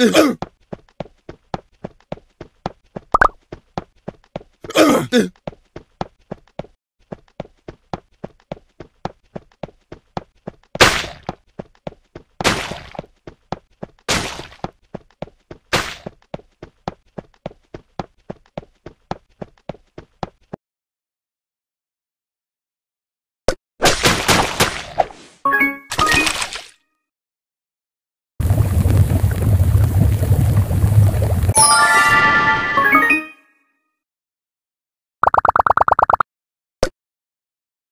Ugh.